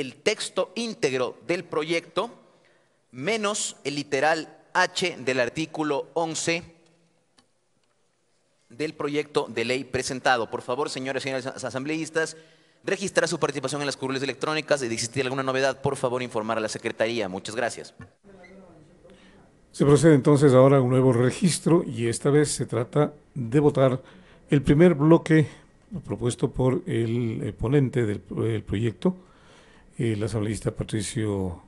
el texto íntegro del proyecto menos el literal H del artículo 11 del proyecto de ley presentado. Por favor, señores y señores asambleístas, registrar su participación en las curules electrónicas y de existir alguna novedad, por favor, informar a la Secretaría. Muchas gracias. Se procede entonces ahora a un nuevo registro y esta vez se trata de votar el primer bloque propuesto por el, eh, ponente del proyecto, el asambleísta Patricio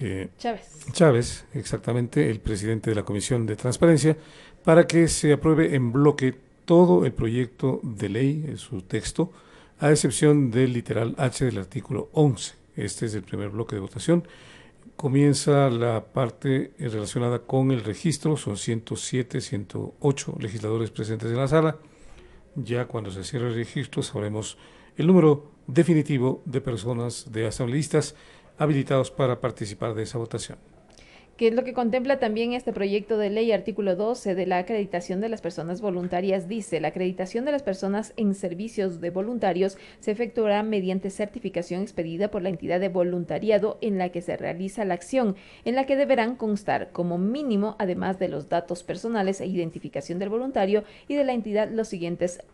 eh, Chávez. Chávez, exactamente, el presidente de la Comisión de Transparencia, para que se apruebe en bloque todo el proyecto de ley, en su texto, a excepción del literal H del artículo 11. Este es el primer bloque de votación. Comienza la parte relacionada con el registro, son 107, 108 legisladores presentes en la sala. Ya cuando se cierre el registro sabremos el número definitivo de personas, de asambleístas habilitados para participar de esa votación. Que es lo que contempla también este proyecto de ley, artículo 12 de la acreditación de las personas voluntarias, dice, la acreditación de las personas en servicios de voluntarios se efectuará mediante certificación expedida por la entidad de voluntariado en la que se realiza la acción, en la que deberán constar como mínimo, además de los datos personales e identificación del voluntario y de la entidad, los siguientes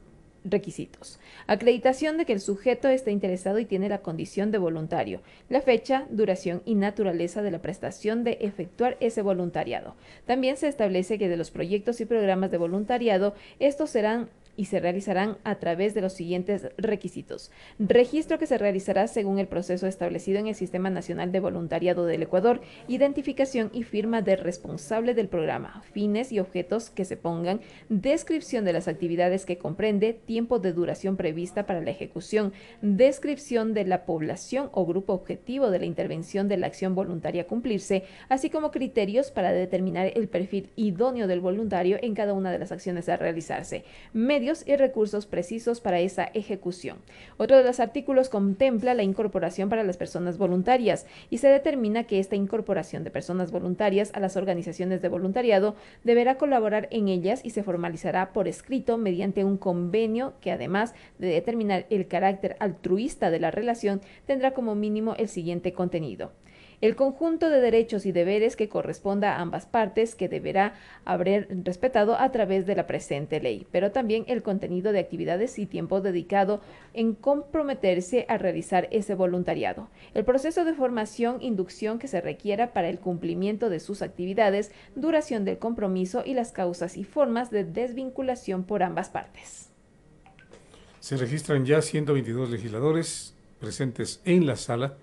Requisitos. Acreditación de que el sujeto está interesado y tiene la condición de voluntario. La fecha, duración y naturaleza de la prestación de efectuar ese voluntariado. También se establece que de los proyectos y programas de voluntariado, estos serán y se realizarán a través de los siguientes requisitos. Registro que se realizará según el proceso establecido en el Sistema Nacional de Voluntariado del Ecuador, identificación y firma del responsable del programa, fines y objetos que se pongan, descripción de las actividades que comprende, tiempo de duración prevista para la ejecución, descripción de la población o grupo objetivo de la intervención de la acción voluntaria a cumplirse, así como criterios para determinar el perfil idóneo del voluntario en cada una de las acciones a realizarse, medios y recursos precisos para esa ejecución. Otro de los artículos contempla la incorporación para las personas voluntarias y se determina que esta incorporación de personas voluntarias a las organizaciones de voluntariado deberá colaborar en ellas y se formalizará por escrito mediante un convenio que además de determinar el carácter altruista de la relación tendrá como mínimo el siguiente contenido el conjunto de derechos y deberes que corresponda a ambas partes que deberá haber respetado a través de la presente ley, pero también el contenido de actividades y tiempo dedicado en comprometerse a realizar ese voluntariado, el proceso de formación, inducción que se requiera para el cumplimiento de sus actividades, duración del compromiso y las causas y formas de desvinculación por ambas partes. Se registran ya 122 legisladores presentes en la sala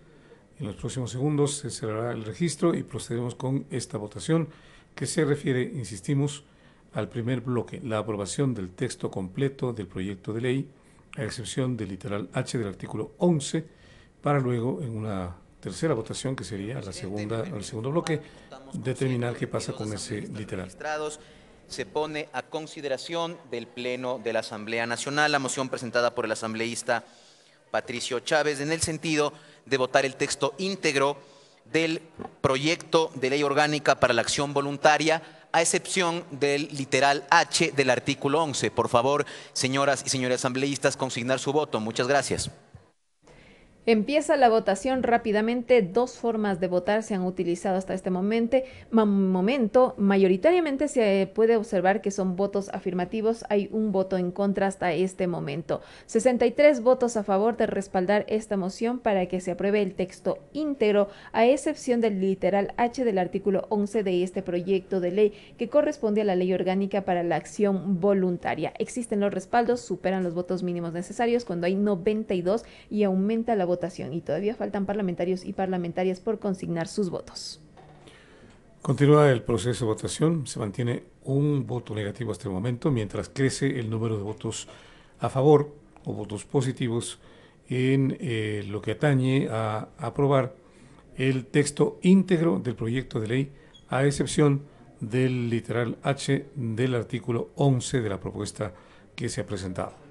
en los próximos segundos se cerrará el registro y procedemos con esta votación que se refiere, insistimos, al primer bloque, la aprobación del texto completo del proyecto de ley, a excepción del literal H del artículo 11, para luego, en una tercera votación, que sería la segunda, el segundo bloque, determinar qué pasa con ese literal. Se pone a consideración del Pleno de la Asamblea Nacional la moción presentada por el asambleísta Patricio Chávez en el sentido de votar el texto íntegro del proyecto de ley orgánica para la acción voluntaria, a excepción del literal H del artículo 11. Por favor, señoras y señores asambleístas, consignar su voto. Muchas gracias. Empieza la votación rápidamente. Dos formas de votar se han utilizado hasta este momento. momento. Mayoritariamente se puede observar que son votos afirmativos. Hay un voto en contra hasta este momento. 63 votos a favor de respaldar esta moción para que se apruebe el texto íntegro, a excepción del literal H del artículo 11 de este proyecto de ley que corresponde a la ley orgánica para la acción voluntaria. Existen los respaldos, superan los votos mínimos necesarios cuando hay 92 y aumenta la votación y todavía faltan parlamentarios y parlamentarias por consignar sus votos. Continúa el proceso de votación, se mantiene un voto negativo hasta el momento, mientras crece el número de votos a favor o votos positivos en eh, lo que atañe a aprobar el texto íntegro del proyecto de ley, a excepción del literal H del artículo 11 de la propuesta que se ha presentado.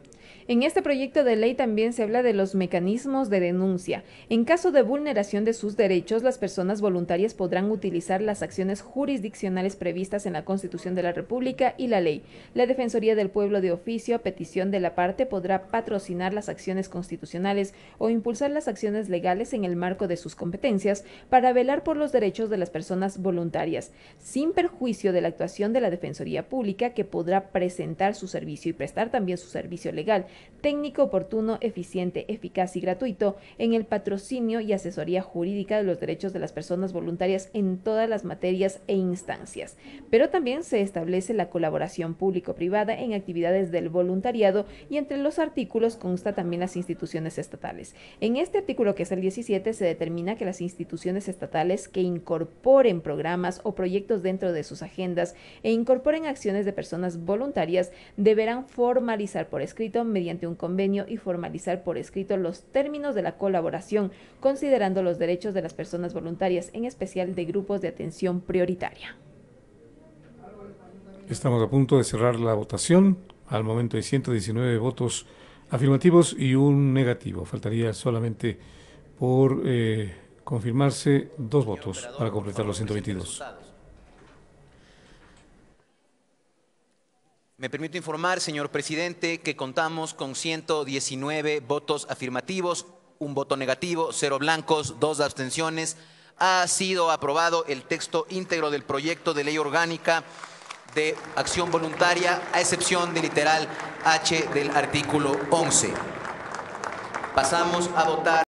En este proyecto de ley también se habla de los mecanismos de denuncia. En caso de vulneración de sus derechos, las personas voluntarias podrán utilizar las acciones jurisdiccionales previstas en la Constitución de la República y la ley. La Defensoría del Pueblo de oficio, a petición de la parte, podrá patrocinar las acciones constitucionales o impulsar las acciones legales en el marco de sus competencias para velar por los derechos de las personas voluntarias, sin perjuicio de la actuación de la Defensoría Pública, que podrá presentar su servicio y prestar también su servicio legal técnico oportuno, eficiente, eficaz y gratuito en el patrocinio y asesoría jurídica de los derechos de las personas voluntarias en todas las materias e instancias. Pero también se establece la colaboración público-privada en actividades del voluntariado y entre los artículos consta también las instituciones estatales. En este artículo, que es el 17, se determina que las instituciones estatales que incorporen programas o proyectos dentro de sus agendas e incorporen acciones de personas voluntarias deberán formalizar por escrito mediante un convenio y formalizar por escrito los términos de la colaboración, considerando los derechos de las personas voluntarias, en especial de grupos de atención prioritaria. Estamos a punto de cerrar la votación. Al momento hay 119 votos afirmativos y un negativo. Faltaría solamente por eh, confirmarse dos votos para completar los 122. Me permito informar, señor presidente, que contamos con 119 votos afirmativos, un voto negativo, cero blancos, dos abstenciones. Ha sido aprobado el texto íntegro del proyecto de ley orgánica de acción voluntaria, a excepción del literal H del artículo 11. Pasamos a votar.